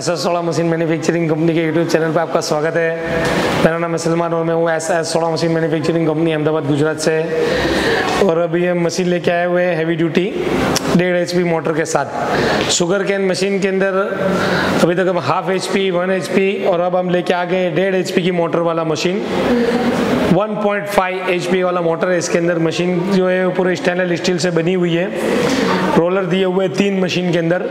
S S सोलह machine manufacturing company के YouTube channel पर आपका स्वागत है। मेरा नाम है सलमान और मैं हूँ एस एस सोलह machine manufacturing company Ahmedabad, Gujarat से। और अभी हम मशीन लेके आए हुए हैं हैवी ड्यूटी डेढ़ एच मोटर के साथ। शुगर कैन मशीन के अंदर अभी तक हम half H P one H P और अब हम लेके आ गए डेढ़ एच की मोटर वाला मशीन। 1.5 एचपी वाला मोटर है। इसके अंदर मशीन जो है, वो पूरे स्टेनलेस स्टील से बनी हुई है। रोलर दिए हुए तीन मशीन के अंदर।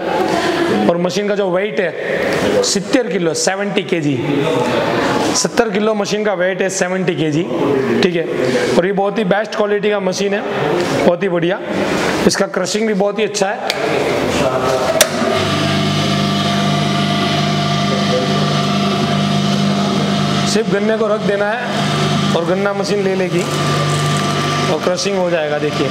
और मशीन का जो वेट है सितर किलो 70 के जी सत्तर किलो मशीन का वेट है 70 के जी ठीक है? और ये बहुत ही बेस्ट क्वालिटी का मशीन है। बहुत ही बढ़िया। इसका क्रशिंग भी बहुत ही अच्छा है। सिर्फ़ गन्ने को रख देना है। और गन्ना मशीन ले लेगी और क्रशिंग हो जाएगा, देखिए।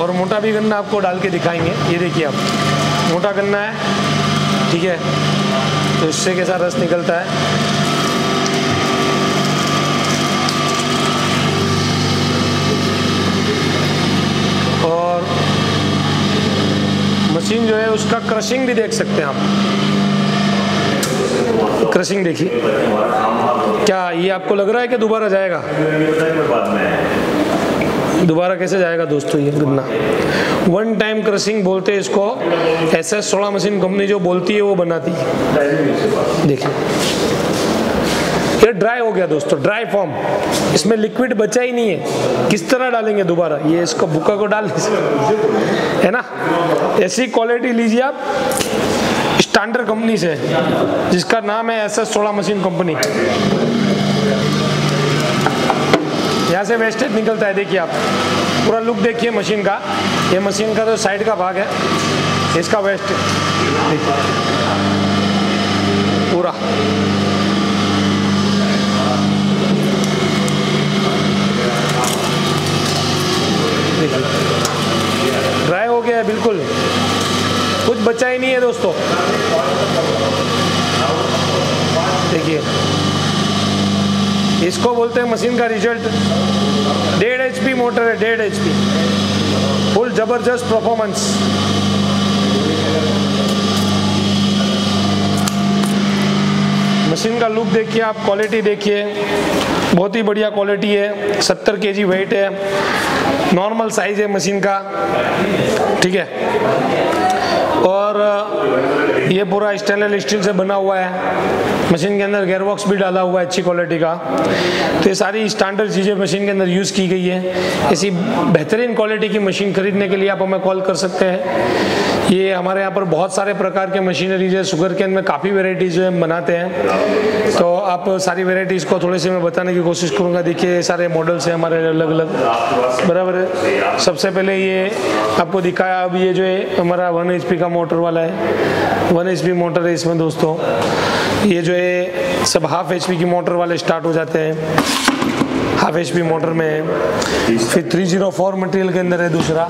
और मोटा भी गन्ना आपको डाल के दिखाएँगे। ये देखिए आप, मोटा गन्ना है, ठीक है? तो इससे कैसा रस निकलता है? मशीन जो है, उसका क्रशिंग भी देख सकते हैं आप। क्रशिंग देखिए। क्या, ये आपको लग रहा है कि दोबारा जाएगा? दोबारा कैसे जाएगा दोस्तों ये गन्ना? वन टाइम क्रशिंग बोलते हैं इसको एस एस सोलह मशीन कंपनी जो बोलती है वो बनाती है। देखिए। ये ड्राई हो गया दोस्तों ड्राई फॉर्म इसमें लिक्विड बचा ही नहीं है। किस तरह डालेंगे दोबारा? ये इसको बुका को डाल है ना? ऐसी क्वालिटी लीजिए आप। स्टैंडर्ड कंपनी से, जिसका नाम है एस एस सोलह मशीन कंपनी यहाँ से वेस्टेज निकलता है, देखिए आप। पूरा लुक देखिए मशीन का। ये मशीन का जो साइड का भाग है। इसका वेस्ट पूरा देखिए ड्राई हो गया है बिल्कुल। कुछ बचा ही नहीं है दोस्तों। देखिए। इसको बोलते हैं मशीन का रिज़ल्ट डेढ़ एच मोटर है, डेढ़ एच फुल ज़बरदस्त परफॉर्मेंस मशीन का लुक देखिए आप क्वालिटी देखिए। बहुत ही बढ़िया क्वालिटी है। सत्तर के जी वेट है। नॉर्मल साइज़ है मशीन का। ठीक है? और ये पूरा स्टेनलेस स्टील से बना हुआ है। मशीन के अंदर गेयरबॉक्स भी डाला हुआ है अच्छी क्वालिटी का। तो ये सारी स्टैंडर्ड चीज़ें मशीन के अंदर यूज़ की गई है। ऐसी बेहतरीन क्वालिटी की मशीन खरीदने के लिए आप हमें कॉल कर सकते हैं। ये हमारे यहाँ पर बहुत सारे प्रकार के मशीनरीज है। शुगर के अंदर काफ़ी वेराइटीज जो है बनाते हैं। तो आप सारी वेराइटीज़ को थोड़ी सी मैं बताने की कोशिश करूँगा। देखिए सारे मॉडल्स हैं हमारे अलग अलग बराबर है। सबसे पहले ये आपको दिखाया। अब ये जो है, हमारा वन एच का मोटर वाला है। वन एच मोटर है इसमें दोस्तों। ये जो है, सब हाफ़ एचपी की मोटर वाले स्टार्ट हो जाते हैं। हाफ़ एच मोटर में है। फिर 304 मटेरियल के अंदर है दूसरा।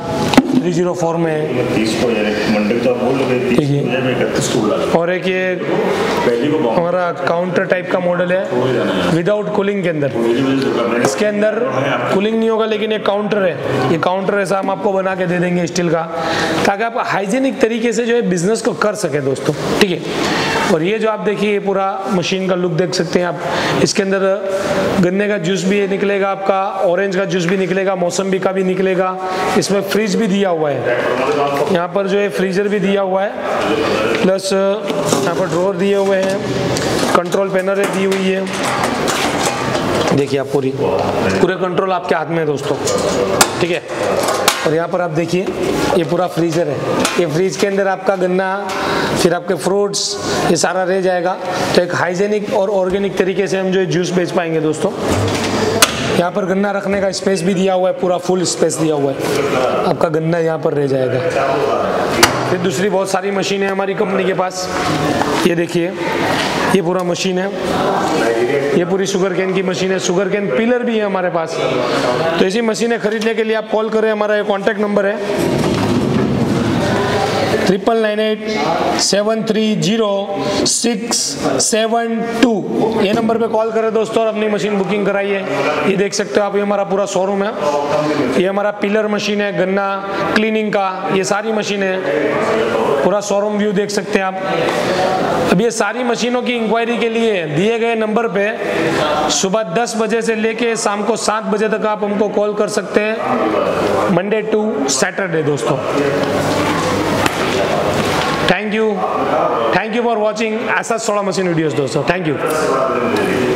304 में है। और एक ये हमारा काउंटर टाइप का मॉडल है। विदाउट कूलिंग के अंदर। इसके अंदर कूलिंग नहीं होगा, लेकिन एक काउंटर है। ये काउंटर ऐसा हम आपको बना के दे देंगे स्टील का। ताकि आप हाइजीनिक तरीके से जो है बिज़नेस को कर सके दोस्तों। ठीक है। और ये जो आप देखिए, ये पूरा मशीन का लुक देख सकते हैं आप। इसके अंदर गन्ने का जूस भी निकलेगा आपका ऑरेंज का जूस भी निकलेगा मौसम्बी का भी निकलेगा। इसमें फ्रिज भी दिया हुआ है। यहाँ पर जो है फ्रीजर भी दिया हुआ है। प्लस यहाँ पर ड्रोर दिए हुए हैं। कंट्रोल पैनल दी हुई है। देखिए आप पूरी पूरे कंट्रोल आपके हाथ में है दोस्तों। ठीक है? और यहाँ पर आप देखिए, ये पूरा फ्रीजर है। ये फ्रीज के अंदर आपका गन्ना, फिर आपके फ्रूट्स ये सारा रह जाएगा। तो एक हाइजेनिक और ऑर्गेनिक तरीके से हम जो जूस बेच पाएँगे दोस्तों। यहाँ पर गन्ना रखने का स्पेस भी दिया हुआ है, पूरा फुल स्पेस दिया हुआ है। आपका गन्ना यहाँ पर रह जाएगा। फिर दूसरी बहुत सारी मशीन है हमारी कंपनी के पास। ये देखिए, ये पूरा मशीन है। ये पूरी शुगर कैन की मशीन है। शुगर कैन पिलर भी है हमारे पास। तो ऐसी मशीनें खरीदने के लिए आप कॉल करें, हमारा ये कॉन्टैक्ट नंबर है। Triple nine eight seven three zero six seven two ये नंबर पे कॉल करें दोस्तों और अपनी मशीन बुकिंग कराइए। ये देख सकते हो आप, ये हमारा पूरा शोरूम है। ये हमारा पिलर मशीन है, गन्ना क्लीनिंग का, ये सारी मशीन है। पूरा शोरूम व्यू देख सकते हैं आप। अब ये सारी मशीनों की इंक्वायरी के लिए दिए गए नंबर पे सुबह 10 बजे से लेके शाम को 7 बजे तक आप हमको कॉल कर सकते हैं। मंडे टू सैटरडे दोस्तों। thank you. Thank you for watching asas solar machine videos dosto thank you.